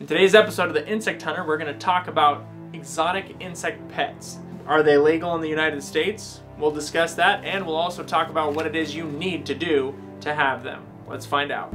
In today's episode of The Insect Hunter, we're going to talk about exotic insect pets. Are they legal in the United States? We'll discuss that, and we'll also talk about what it is you need to do to have them. Let's find out.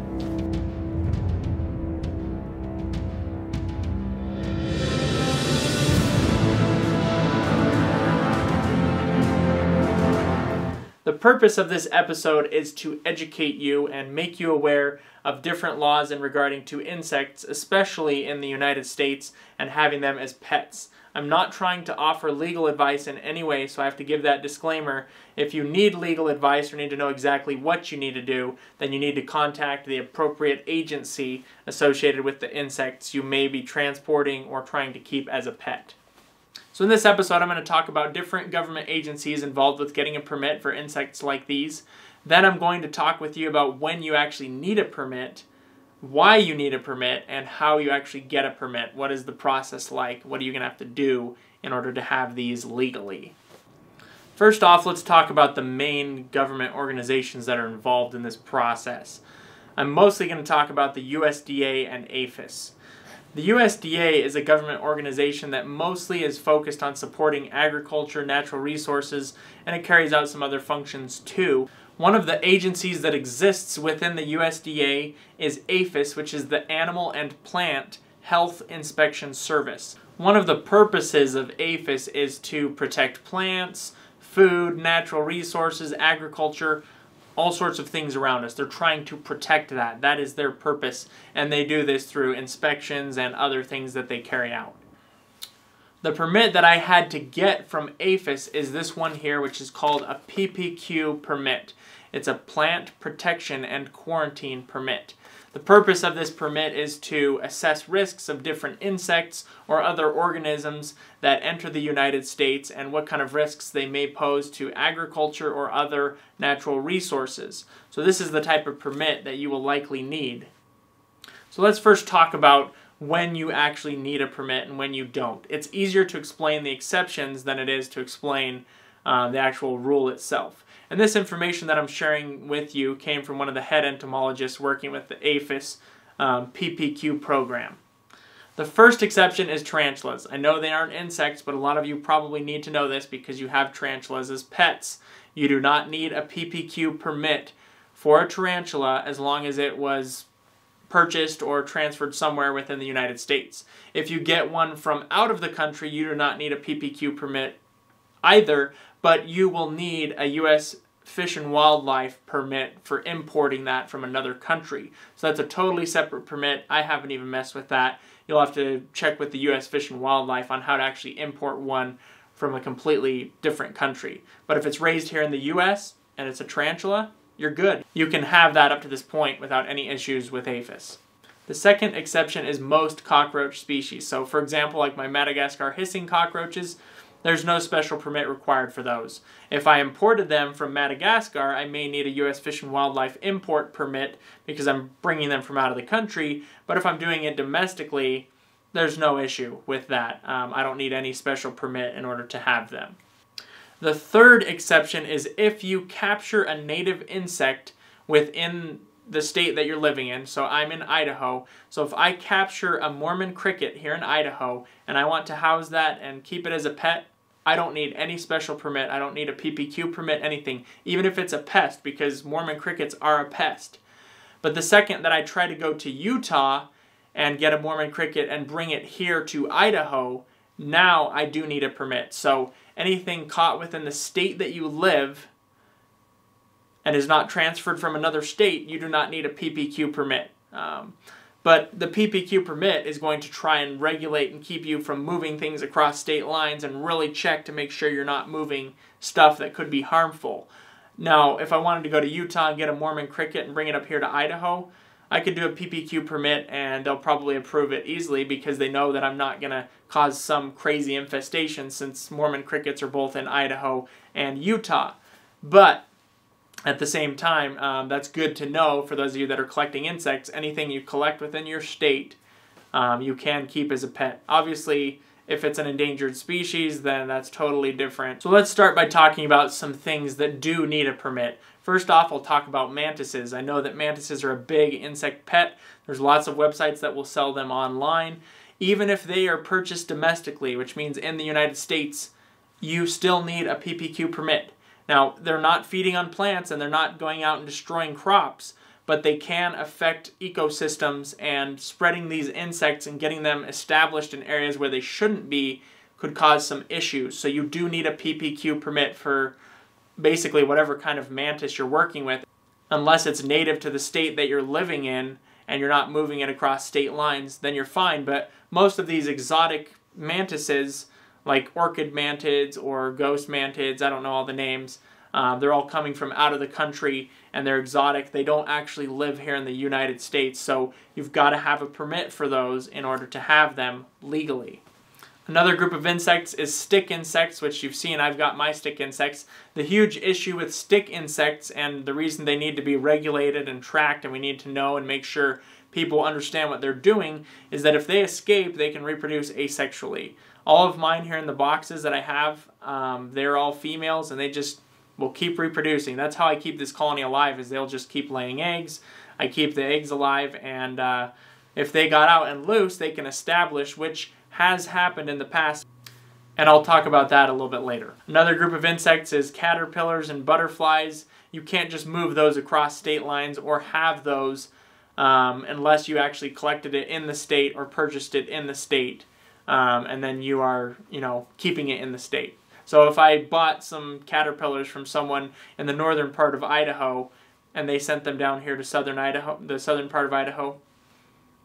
Purpose of this episode is to educate you and make you aware of different laws in regarding to insects, especially in the United States, and having them as pets. I'm not trying to offer legal advice in any way, so I have to give that disclaimer. If you need legal advice or need to know exactly what you need to do, then you need to contact the appropriate agency associated with the insects you may be transporting or trying to keep as a pet. So in this episode, I'm going to talk about different government agencies involved with getting a permit for insects like these. Then I'm going to talk with you about when you actually need a permit, why you need a permit, and how you actually get a permit. What is the process like? What are you going to have to do in order to have these legally? First off, let's talk about the main government organizations that are involved in this process. I'm mostly going to talk about the USDA and APHIS. The USDA is a government organization that mostly is focused on supporting agriculture, natural resources, and it carries out some other functions too. One of the agencies that exists within the USDA is APHIS, which is the Animal and Plant Health Inspection Service. One of the purposes of APHIS is to protect plants, food, natural resources, agriculture, all sorts of things around us. They're trying to protect that. That is their purpose, and they do this through inspections and other things that they carry out. The permit that I had to get from APHIS is this one here, which is called a PPQ permit. It's a plant protection and quarantine permit. The purpose of this permit is to assess risks of different insects or other organisms that enter the United States and what kind of risks they may pose to agriculture or other natural resources. So, this is the type of permit that you will likely need. So, let's first talk about when you actually need a permit and when you don't. It's easier to explain the exceptions than it is to explain uh, the actual rule itself. And this information that I'm sharing with you came from one of the head entomologists working with the APHIS um, PPQ program. The first exception is tarantulas. I know they aren't insects, but a lot of you probably need to know this because you have tarantulas as pets. You do not need a PPQ permit for a tarantula as long as it was purchased or transferred somewhere within the United States. If you get one from out of the country, you do not need a PPQ permit either, but you will need a U.S. Fish and Wildlife permit for importing that from another country. So that's a totally separate permit. I haven't even messed with that. You'll have to check with the U.S. Fish and Wildlife on how to actually import one from a completely different country. But if it's raised here in the U.S. and it's a tarantula, you're good. You can have that up to this point without any issues with APHIS. The second exception is most cockroach species. So, for example, like my Madagascar hissing cockroaches, there's no special permit required for those. If I imported them from Madagascar, I may need a U.S. Fish and Wildlife import permit because I'm bringing them from out of the country. But if I'm doing it domestically, there's no issue with that. Um, I don't need any special permit in order to have them. The third exception is if you capture a native insect within the state that you're living in. So I'm in Idaho. So if I capture a Mormon cricket here in Idaho and I want to house that and keep it as a pet, I don't need any special permit. I don't need a PPQ permit, anything, even if it's a pest, because Mormon crickets are a pest. But the second that I try to go to Utah and get a Mormon cricket and bring it here to Idaho, now I do need a permit. So anything caught within the state that you live and is not transferred from another state, you do not need a PPQ permit. Um, but the PPQ permit is going to try and regulate and keep you from moving things across state lines and really check to make sure you're not moving stuff that could be harmful. Now, if I wanted to go to Utah and get a Mormon cricket and bring it up here to Idaho, I could do a PPQ permit and they'll probably approve it easily because they know that I'm not going to cause some crazy infestation since Mormon crickets are both in Idaho and Utah. But at the same time, um, that's good to know for those of you that are collecting insects. Anything you collect within your state, um, you can keep as a pet. Obviously, If it's an endangered species, then that's totally different. So let's start by talking about some things that do need a permit. First off, I'll talk about mantises. I know that mantises are a big insect pet. There's lots of websites that will sell them online. Even if they are purchased domestically, which means in the United States, you still need a PPQ permit. Now, they're not feeding on plants and they're not going out and destroying crops, but they can affect ecosystems and spreading these insects and getting them established in areas where they shouldn't be could cause some issues. So you do need a PPQ permit for basically whatever kind of mantis you're working with, unless it's native to the state that you're living in and you're not moving it across state lines, then you're fine. But most of these exotic mantises, like orchid mantids or ghost mantids, I don't know all the names, uh, they're all coming from out of the country and they're exotic. They don't actually live here in the United States, so you've got to have a permit for those in order to have them legally. Another group of insects is stick insects, which you've seen. I've got my stick insects. The huge issue with stick insects and the reason they need to be regulated and tracked and we need to know and make sure people understand what they're doing is that if they escape, they can reproduce asexually. All of mine here in the boxes that I have, um, they're all females and they just will keep reproducing. That's how I keep this colony alive is they'll just keep laying eggs. I keep the eggs alive and uh, if they got out and loose, they can establish which has happened in the past, and I'll talk about that a little bit later. Another group of insects is caterpillars and butterflies. You can't just move those across state lines or have those um, unless you actually collected it in the state or purchased it in the state, um, and then you are, you know, keeping it in the state. So if I bought some caterpillars from someone in the northern part of Idaho, and they sent them down here to southern Idaho, the southern part of Idaho,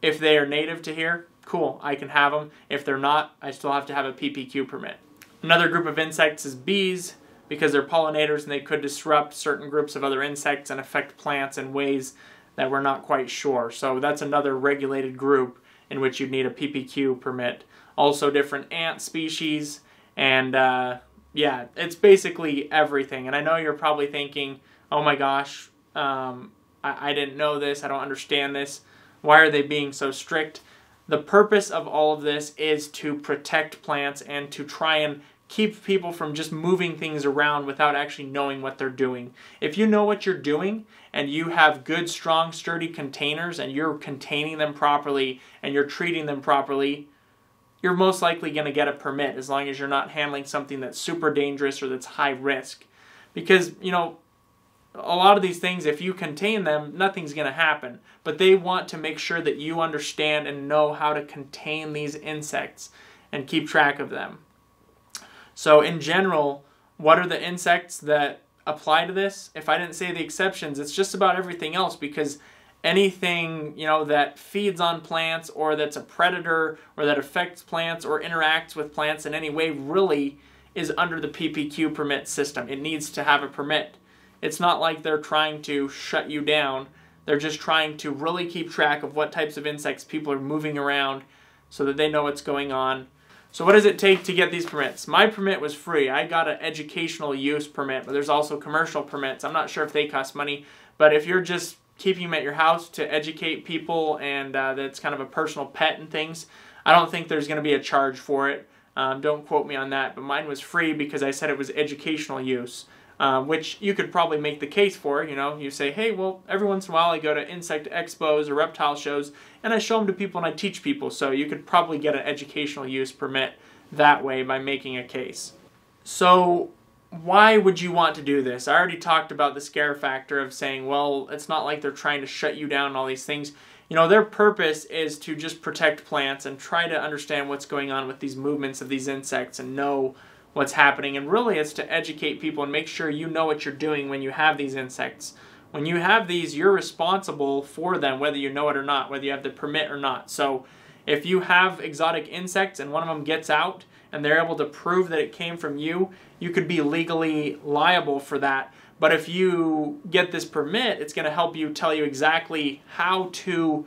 if they are native to here, cool, I can have them. If they're not, I still have to have a PPQ permit. Another group of insects is bees because they're pollinators and they could disrupt certain groups of other insects and affect plants in ways that we're not quite sure. So that's another regulated group in which you'd need a PPQ permit. Also, different ant species, and uh, yeah, it's basically everything. And I know you're probably thinking, oh my gosh, um, I, I didn't know this, I don't understand this. Why are they being so strict? The purpose of all of this is to protect plants and to try and keep people from just moving things around without actually knowing what they're doing. If you know what you're doing and you have good, strong, sturdy containers and you're containing them properly and you're treating them properly, you're most likely going to get a permit as long as you're not handling something that's super dangerous or that's high risk. Because, you know, a lot of these things, if you contain them, nothing's going to happen. But they want to make sure that you understand and know how to contain these insects and keep track of them. So, in general, what are the insects that apply to this? If I didn't say the exceptions, it's just about everything else because anything you know that feeds on plants or that's a predator or that affects plants or interacts with plants in any way really is under the PPQ permit system. It needs to have a permit. It's not like they're trying to shut you down. They're just trying to really keep track of what types of insects people are moving around so that they know what's going on. So what does it take to get these permits? My permit was free. I got an educational use permit, but there's also commercial permits. I'm not sure if they cost money, but if you're just keeping them at your house to educate people and uh, that's kind of a personal pet and things, I don't think there's going to be a charge for it. Um, don't quote me on that, but mine was free because I said it was educational use um, which you could probably make the case for. You know, you say, hey, well, every once in a while I go to insect expos or reptile shows and I show them to people and I teach people. So you could probably get an educational use permit that way by making a case. So why would you want to do this? I already talked about the scare factor of saying, well, it's not like they're trying to shut you down all these things. You know, their purpose is to just protect plants and try to understand what's going on with these movements of these insects and know what's happening. And really, it's to educate people and make sure you know what you're doing when you have these insects. When you have these, you're responsible for them, whether you know it or not, whether you have the permit or not. So, if you have exotic insects and one of them gets out and they're able to prove that it came from you, you could be legally liable for that. But if you get this permit, it's going to help you tell you exactly how to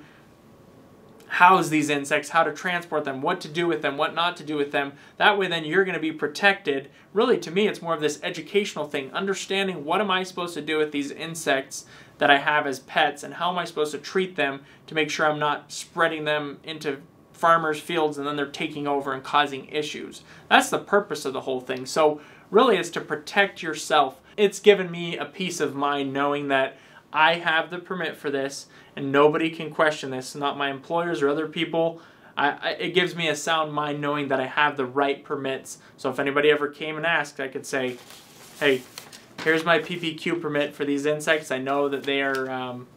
house these insects, how to transport them, what to do with them, what not to do with them. That way then you're going to be protected. Really to me it's more of this educational thing, understanding what am I supposed to do with these insects that I have as pets and how am I supposed to treat them to make sure I'm not spreading them into farmers' fields and then they're taking over and causing issues. That's the purpose of the whole thing. So, really, it's to protect yourself. It's given me a peace of mind knowing that I have the permit for this and nobody can question this, not my employers or other people. I, I, it gives me a sound mind knowing that I have the right permits. So, if anybody ever came and asked, I could say, hey, here's my PPQ permit for these insects. I know that they are. Um,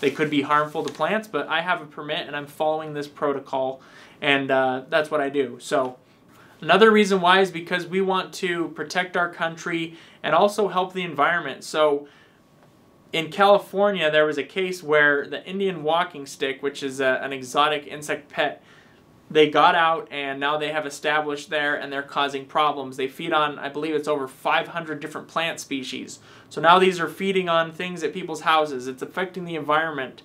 they could be harmful to plants, but I have a permit and I'm following this protocol, and uh, that's what I do. So, another reason why is because we want to protect our country and also help the environment. So, in California, there was a case where the Indian walking stick, which is a, an exotic insect pet, they got out and now they have established there and they're causing problems. They feed on, I believe it's over 500 different plant species. So now these are feeding on things at people's houses. It's affecting the environment.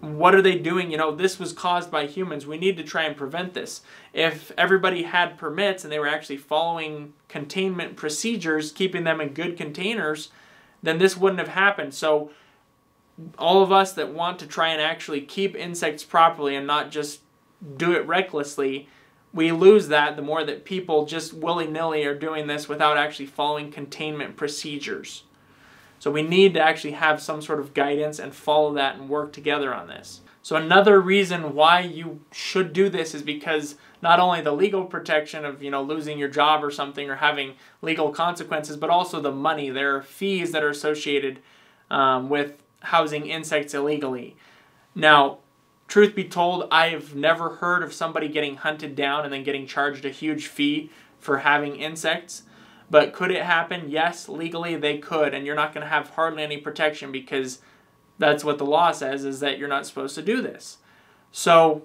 What are they doing? You know, this was caused by humans. We need to try and prevent this. If everybody had permits and they were actually following containment procedures, keeping them in good containers, then this wouldn't have happened. So all of us that want to try and actually keep insects properly and not just do it recklessly, we lose that the more that people just willy nilly are doing this without actually following containment procedures. So we need to actually have some sort of guidance and follow that and work together on this. So another reason why you should do this is because not only the legal protection of you know losing your job or something or having legal consequences, but also the money. There are fees that are associated um, with housing insects illegally. Now, Truth be told, I've never heard of somebody getting hunted down and then getting charged a huge fee for having insects. But could it happen? Yes, legally they could, and you're not going to have hardly any protection because that's what the law says is that you're not supposed to do this. So,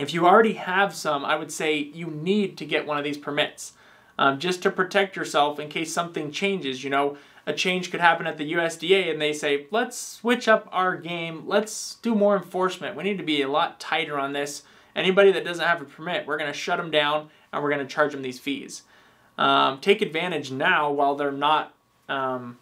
if you already have some, I would say you need to get one of these permits um, just to protect yourself in case something changes. You know, a change could happen at the USDA and they say, let's switch up our game, let's do more enforcement. We need to be a lot tighter on this. Anybody that doesn't have a permit, we're going to shut them down and we're going to charge them these fees. Um, take advantage now while they're not um,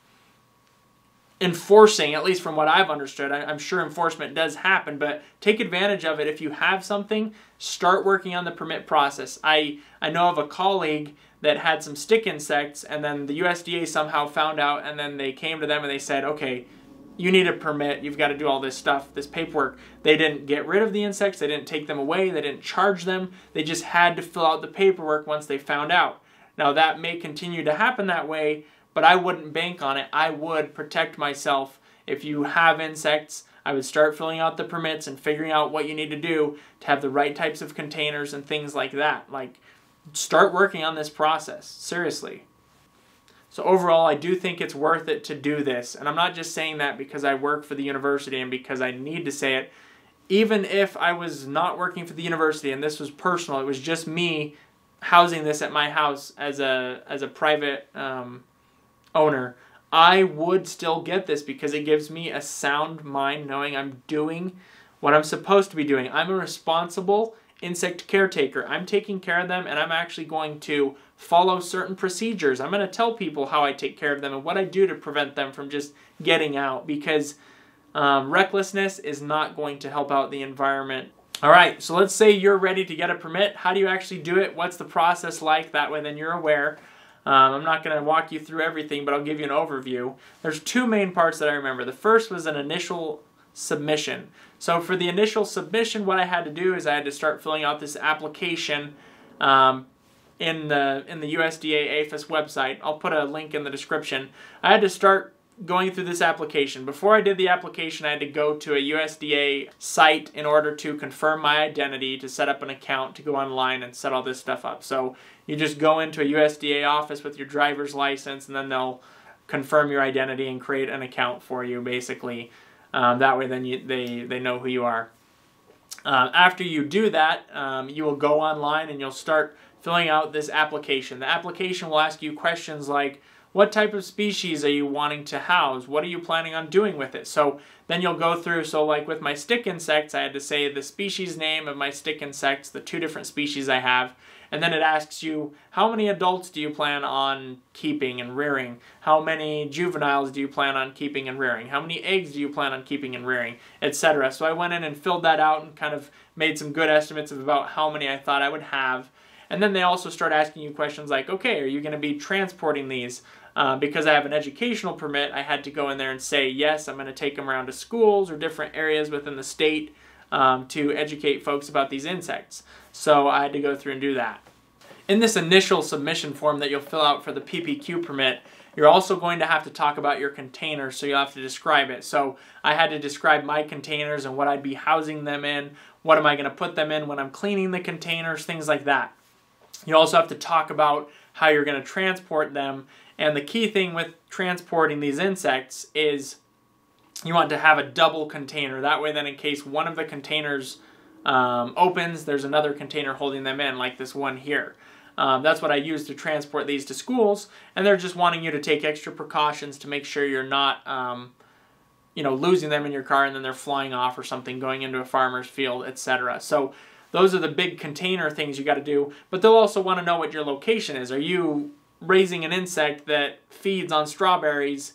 enforcing, at least from what I've understood. I, I'm sure enforcement does happen, but take advantage of it. If you have something, start working on the permit process. I, I know of a colleague that had some stick insects, and then the USDA somehow found out, and then they came to them and they said, okay, you need a permit, you've got to do all this stuff, this paperwork. They didn't get rid of the insects, they didn't take them away, they didn't charge them, they just had to fill out the paperwork once they found out. Now, that may continue to happen that way, but I wouldn't bank on it. I would protect myself. If you have insects, I would start filling out the permits and figuring out what you need to do to have the right types of containers and things like that. Like, start working on this process. Seriously. So overall, I do think it's worth it to do this. And I'm not just saying that because I work for the university and because I need to say it. Even if I was not working for the university and this was personal, it was just me housing this at my house as a as a private um, owner, I would still get this because it gives me a sound mind knowing I'm doing what I'm supposed to be doing. I'm a responsible insect caretaker. I'm taking care of them and I'm actually going to follow certain procedures. I'm going to tell people how I take care of them and what I do to prevent them from just getting out because um, recklessness is not going to help out the environment. All right, so let's say you're ready to get a permit. How do you actually do it? What's the process like? That way, then you're aware. Um, I'm not going to walk you through everything, but I'll give you an overview. There's two main parts that I remember. The first was an initial submission. So for the initial submission, what I had to do is I had to start filling out this application um, in the in the USDA APHIS website. I'll put a link in the description. I had to start going through this application. Before I did the application, I had to go to a USDA site in order to confirm my identity, to set up an account, to go online and set all this stuff up. So you just go into a USDA office with your driver's license, and then they'll confirm your identity and create an account for you, basically. Um, that way, then you, they they know who you are. Uh, after you do that, um, you will go online and you'll start filling out this application. The application will ask you questions like, what type of species are you wanting to house? What are you planning on doing with it? So then you'll go through, so like with my stick insects, I had to say the species name of my stick insects, the two different species I have, and then it asks you how many adults do you plan on keeping and rearing? How many juveniles do you plan on keeping and rearing? How many eggs do you plan on keeping and rearing, etc. So I went in and filled that out and kind of made some good estimates of about how many I thought I would have. And then they also start asking you questions like, okay, are you going to be transporting these? Uh, because I have an educational permit, I had to go in there and say, yes, I'm going to take them around to schools or different areas within the state um, to educate folks about these insects. So I had to go through and do that. In this initial submission form that you'll fill out for the PPQ permit, you're also going to have to talk about your containers, so you'll have to describe it. So I had to describe my containers and what I'd be housing them in, what am I going to put them in when I'm cleaning the containers, things like that. You also have to talk about how you're going to transport them. And the key thing with transporting these insects is you want to have a double container. That way, then, in case one of the containers um, opens, there's another container holding them in, like this one here. Um, that's what I use to transport these to schools, and they're just wanting you to take extra precautions to make sure you're not, um, you know, losing them in your car and then they're flying off or something, going into a farmer's field, etc. So those are the big container things you got to do. But they'll also want to know what your location is. Are you raising an insect that feeds on strawberries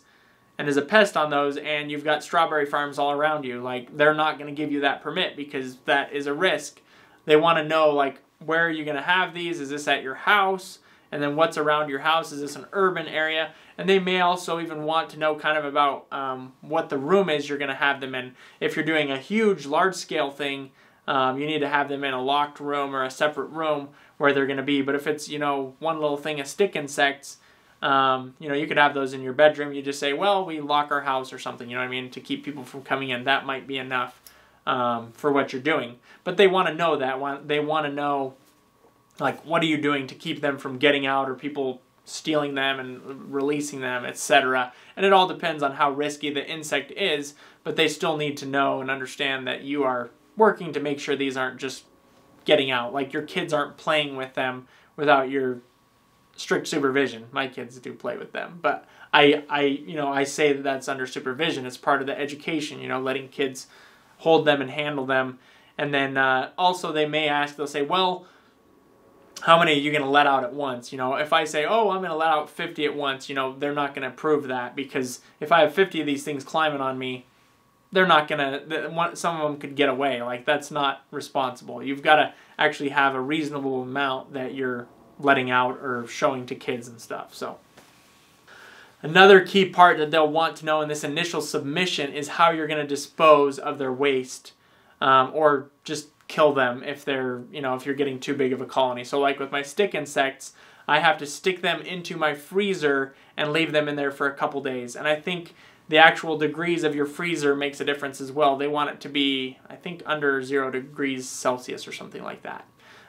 and is a pest on those and you've got strawberry farms all around you? Like they're not going to give you that permit because that is a risk. They want to know like where are you going to have these? Is this at your house? And then what's around your house? Is this an urban area? And they may also even want to know kind of about um, what the room is you're going to have them in. If you're doing a huge, large scale thing, um, you need to have them in a locked room or a separate room where they're going to be. But if it's, you know, one little thing of stick insects, um, you know, you could have those in your bedroom. You just say, well, we lock our house or something, you know what I mean, to keep people from coming in. That might be enough um, for what you're doing. But they want to know that. They want to know, like, what are you doing to keep them from getting out or people stealing them and releasing them, etc. And it all depends on how risky the insect is, but they still need to know and understand that you are working to make sure these aren't just getting out. Like your kids aren't playing with them without your strict supervision. My kids do play with them, but I, I, you know, I say that that's under supervision. It's part of the education. You know, letting kids hold them and handle them, and then uh, also they may ask. They'll say, well. How many are you going to let out at once? You know, if I say, oh, I'm going to let out 50 at once, you know, they're not going to approve that because if I have 50 of these things climbing on me, they're not gonna. Some of them could get away. Like that's not responsible. You've got to actually have a reasonable amount that you're letting out or showing to kids and stuff. So. Another key part that they'll want to know in this initial submission is how you're going to dispose of their waste um, or just kill them if they're, you know, if you're getting too big of a colony. So, like with my stick insects, I have to stick them into my freezer and leave them in there for a couple days. And I think the actual degrees of your freezer makes a difference as well. They want it to be, I think, under zero degrees Celsius or something like that.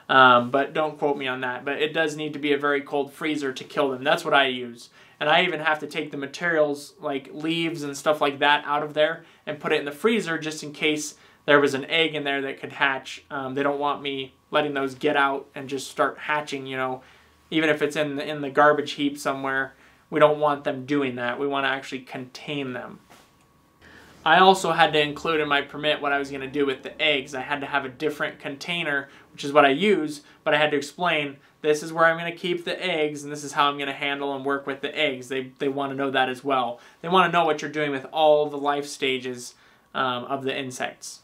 Um, but don't quote me on that. But it does need to be a very cold freezer to kill them. That's what I use. And I even have to take the materials like leaves and stuff like that out of there and put it in the freezer just in case there was an egg in there that could hatch. Um, they don't want me letting those get out and just start hatching, you know, even if it's in the, in the garbage heap somewhere we don't want them doing that. We want to actually contain them. I also had to include in my permit what I was going to do with the eggs. I had to have a different container, which is what I use, but I had to explain this is where I'm going to keep the eggs and this is how I'm going to handle and work with the eggs. They, they want to know that as well. They want to know what you're doing with all the life stages um, of the insects.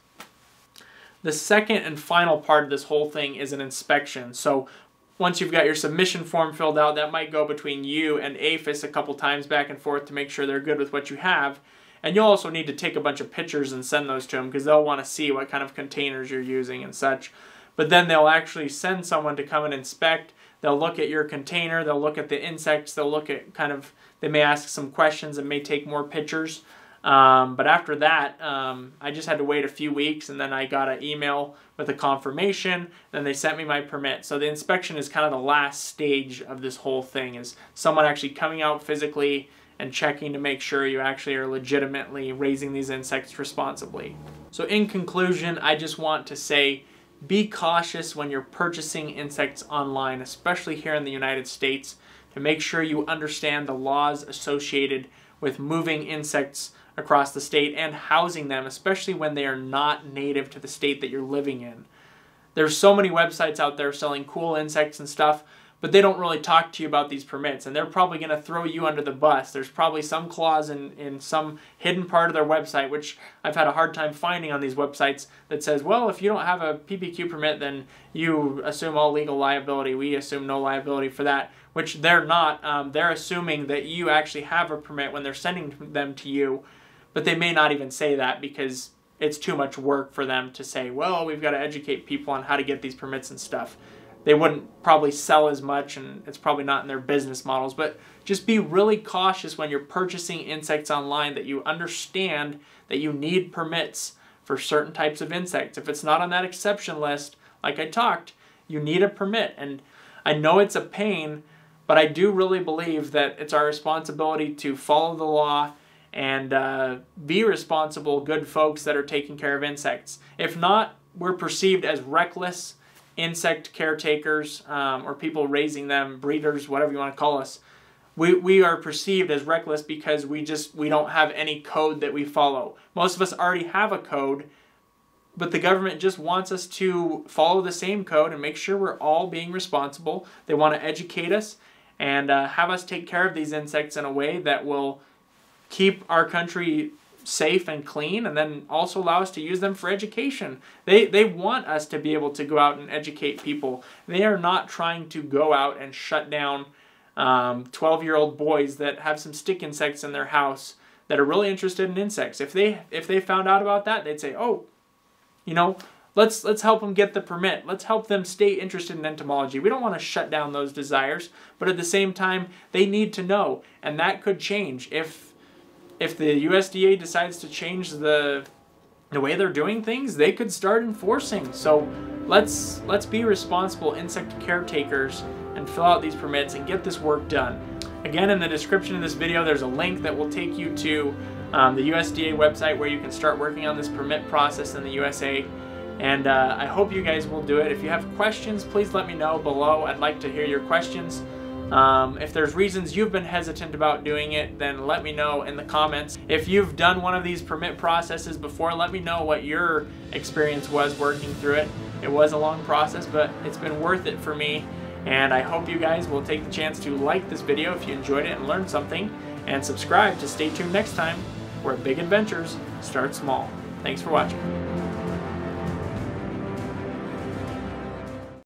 The second and final part of this whole thing is an inspection. So once you've got your submission form filled out, that might go between you and APHIS a couple times back and forth to make sure they're good with what you have. And you'll also need to take a bunch of pictures and send those to them because they'll want to see what kind of containers you're using and such. But then they'll actually send someone to come and inspect. They'll look at your container, they'll look at the insects, they'll look at kind of, they may ask some questions and may take more pictures. Um, but after that, um, I just had to wait a few weeks, and then I got an email with a confirmation. Then they sent me my permit. So the inspection is kind of the last stage of this whole thing: is someone actually coming out physically and checking to make sure you actually are legitimately raising these insects responsibly. So in conclusion, I just want to say. Be cautious when you're purchasing insects online, especially here in the United States to make sure you understand the laws associated with moving insects across the state and housing them, especially when they are not native to the state that you're living in. There's so many websites out there selling cool insects and stuff, but they don't really talk to you about these permits and they're probably going to throw you under the bus. There's probably some clause in, in some hidden part of their website, which I've had a hard time finding on these websites, that says, well, if you don't have a PPQ permit, then you assume all legal liability. We assume no liability for that, which they're not. Um, they're assuming that you actually have a permit when they're sending them to you, but they may not even say that because it's too much work for them to say, well, we've got to educate people on how to get these permits and stuff they wouldn't probably sell as much and it's probably not in their business models. But just be really cautious when you're purchasing insects online that you understand that you need permits for certain types of insects. If it's not on that exception list, like I talked, you need a permit. And I know it's a pain, but I do really believe that it's our responsibility to follow the law and uh, be responsible, good folks that are taking care of insects. If not, we're perceived as reckless insect caretakers um, or people raising them, breeders, whatever you want to call us, we, we are perceived as reckless because we just we don't have any code that we follow. Most of us already have a code, but the government just wants us to follow the same code and make sure we're all being responsible. They want to educate us and uh, have us take care of these insects in a way that will keep our country safe and clean and then also allow us to use them for education. They, they want us to be able to go out and educate people. They are not trying to go out and shut down 12 um, year old boys that have some stick insects in their house that are really interested in insects. If they if they found out about that, they'd say, "Oh, you know, let's let's help them get the permit. Let's help them stay interested in entomology. We don't want to shut down those desires, but at the same time, they need to know, and that could change if if the USDA decides to change the the way they're doing things, they could start enforcing. So let's let's be responsible insect caretakers and fill out these permits and get this work done. Again, in the description of this video, there's a link that will take you to um, the USDA website where you can start working on this permit process in the USA. And uh, I hope you guys will do it. If you have questions, please let me know below. I'd like to hear your questions. Um, if there's reasons you've been hesitant about doing it, then let me know in the comments. If you've done one of these permit processes before, let me know what your experience was working through it. It was a long process, but it's been worth it for me. And I hope you guys will take the chance to like this video if you enjoyed it and learned something, and subscribe to stay tuned next time where big adventures start small. Thanks for watching.